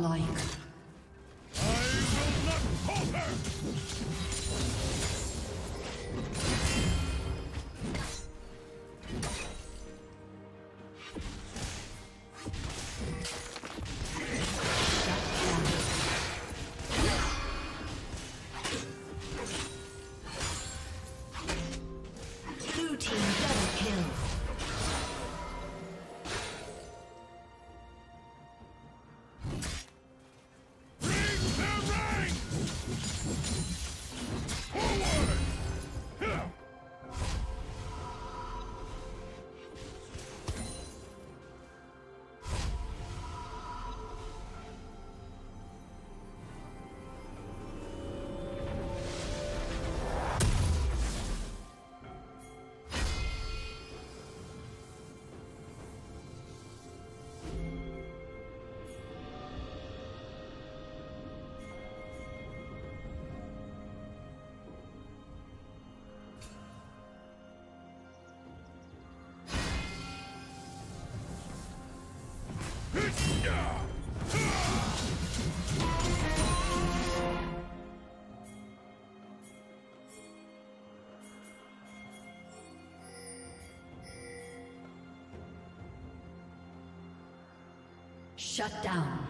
Godlike. Shut down.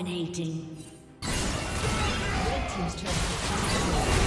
Dominating. Red Team's.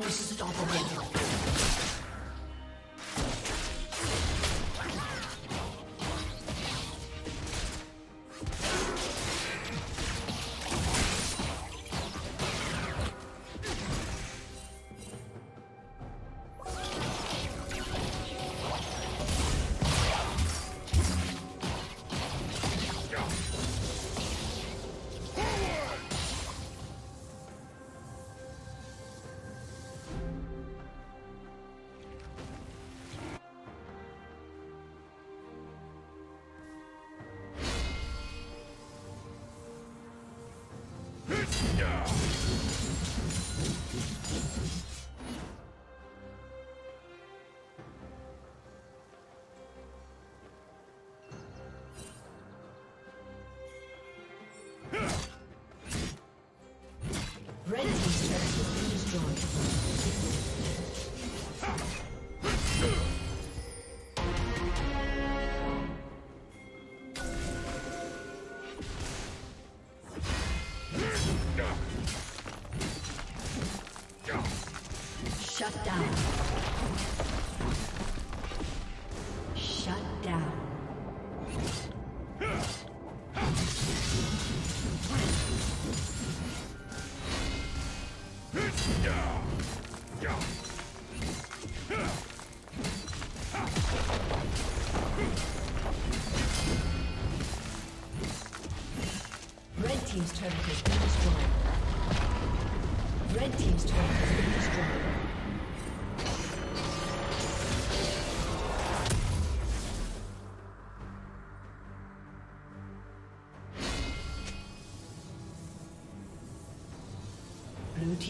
Unstoppable.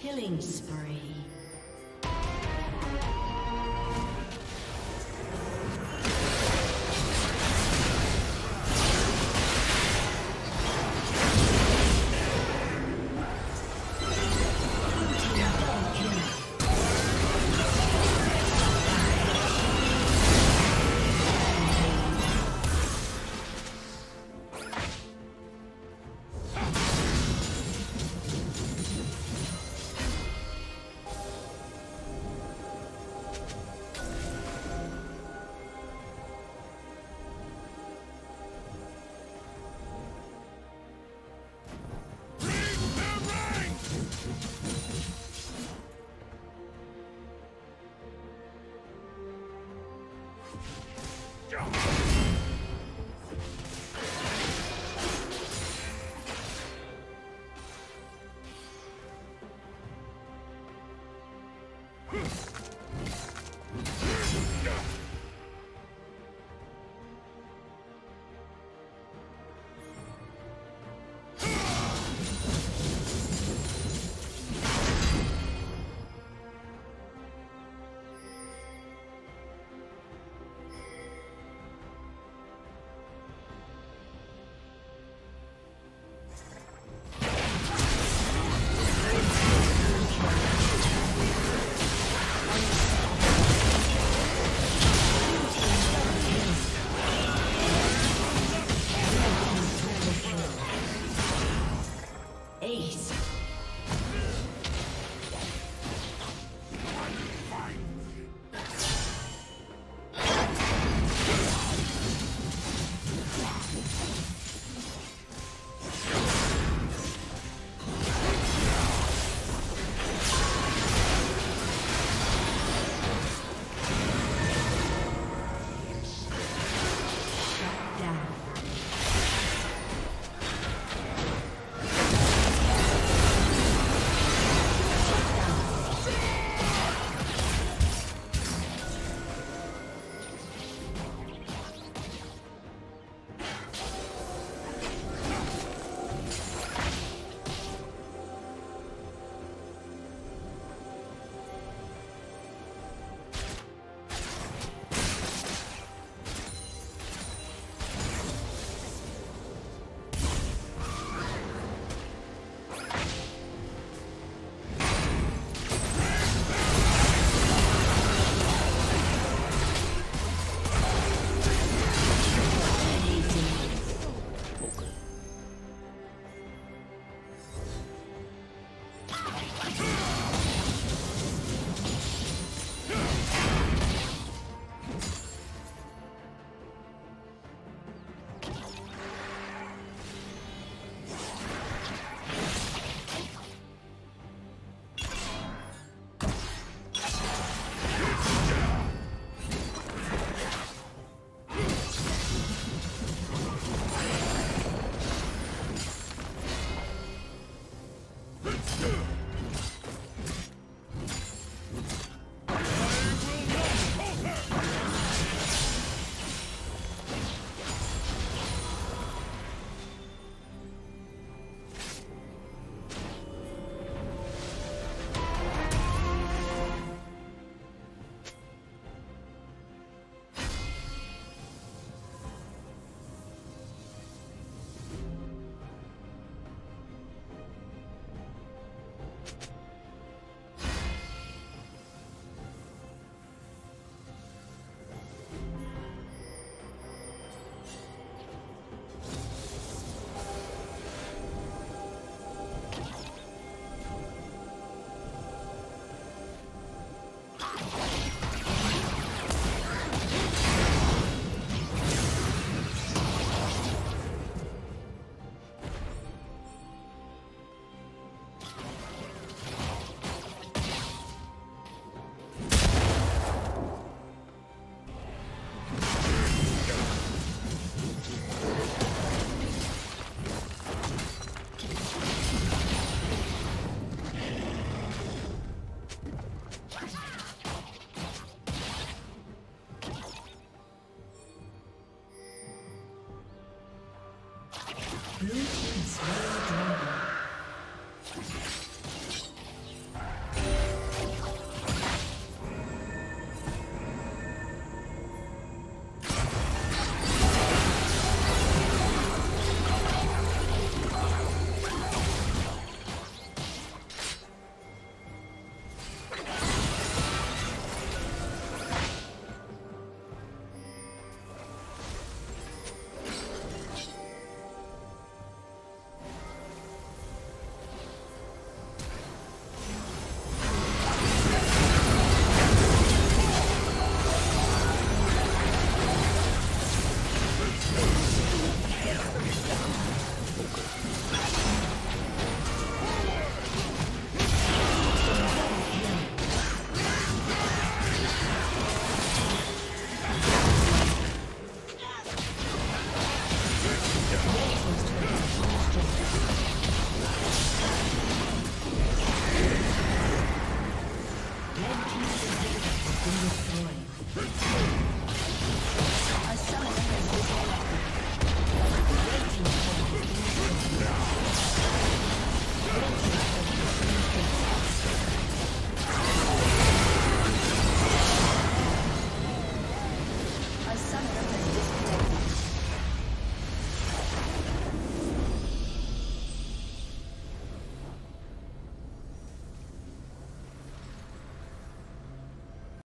Killing spree.